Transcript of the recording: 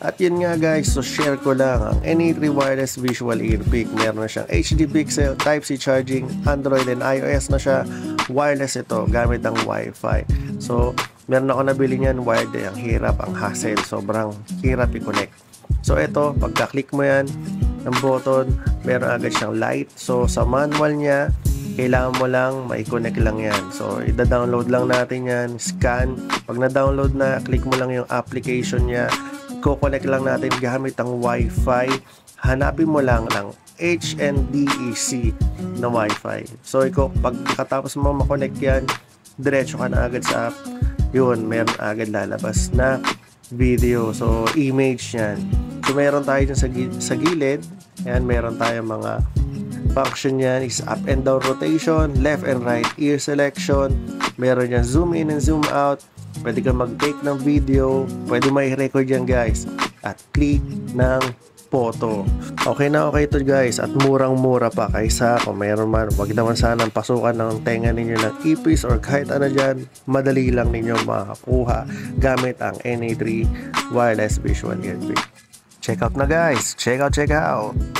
At yun nga guys, so share ko lang ang NA3 Wireless Visual Earpick. Meron na siyang HD Pixel, Type-C charging, Android and iOS na siya. Wireless ito, gamit ang Wi-Fi. So, meron ako nabili niyan, wired eh. Ang hirap, ang hassle. Sobrang hirap i-connect. So, ito, pagka-click mo yan, ng button, meron agad siyang light. So, sa manual niya, kailangan mo lang mai-connect lang yan. So, ida-download lang natin yan, scan. Pag na-download na, click mo lang yung application niya, i-connect lang natin gamit ang Wi-Fi. Hanapin mo lang ng HNDEC na Wi-Fi. So, ikaw, pagkatapos mo makonect yan, diretso ka na agad sa app. Yun, meron agad lalabas na video. So, image yan. So, meron tayo dyan sa, sa gilid. Yan, meron tayo mga function yan is up and down rotation, left and right ear selection. Meron yan zoom in and zoom out. Pwede kang mag-take ng video. Pwede may record yan guys. At click ng photo. Okay na okay to guys. At murang-mura pa kaysa kung mayroon man. Wag naman sanang pasukan ng tenga ninyo ng ipis or kahit ano dyan. Madali lang ninyo makakuha gamit ang NA3 Wireless Visual Earpick. Check out na guys. Check out, check out.